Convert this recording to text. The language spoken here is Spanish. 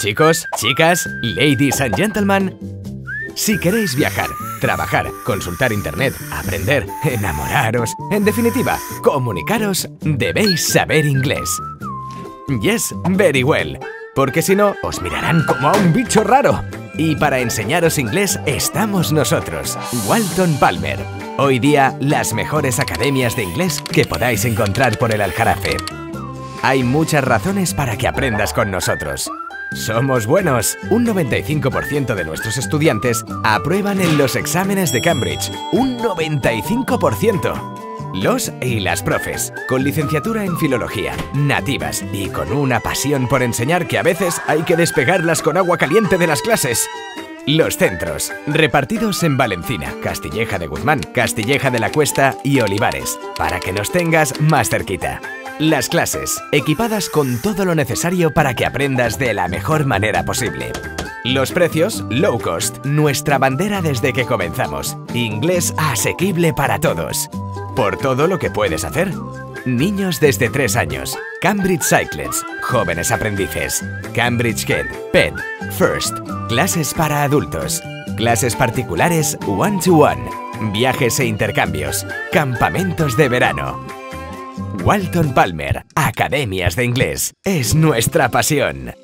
Chicos, chicas, ladies and gentlemen, si queréis viajar, trabajar, consultar internet, aprender, enamoraros, en definitiva, comunicaros, debéis saber inglés. Yes, very well, porque si no, os mirarán como a un bicho raro. Y para enseñaros inglés estamos nosotros, Walton Palmer. Hoy día, las mejores academias de inglés que podáis encontrar por el Aljarafe. Hay muchas razones para que aprendas con nosotros. Somos buenos. Un 95% de nuestros estudiantes aprueban en los exámenes de Cambridge. Un 95%. Los y las profes, con licenciatura en filología, nativas y con una pasión por enseñar que a veces hay que despegarlas con agua caliente de las clases. Los centros, repartidos en Valencina, Castilleja de Guzmán, Castilleja de la Cuesta y Olivares, para que nos tengas más cerquita. Las clases, equipadas con todo lo necesario para que aprendas de la mejor manera posible. Los precios, low cost, nuestra bandera desde que comenzamos. Inglés asequible para todos. Por todo lo que puedes hacer. Niños desde 3 años. Cambridge Cyclets, jóvenes aprendices. Cambridge Head, PED, First. Clases para adultos. Clases particulares one-to-one. Viajes e intercambios. Campamentos de verano. Walton Palmer, Academias de Inglés. Es nuestra pasión.